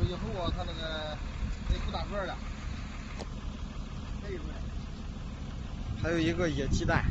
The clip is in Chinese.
以后啊，它那个也不大个了。还有一个野鸡蛋。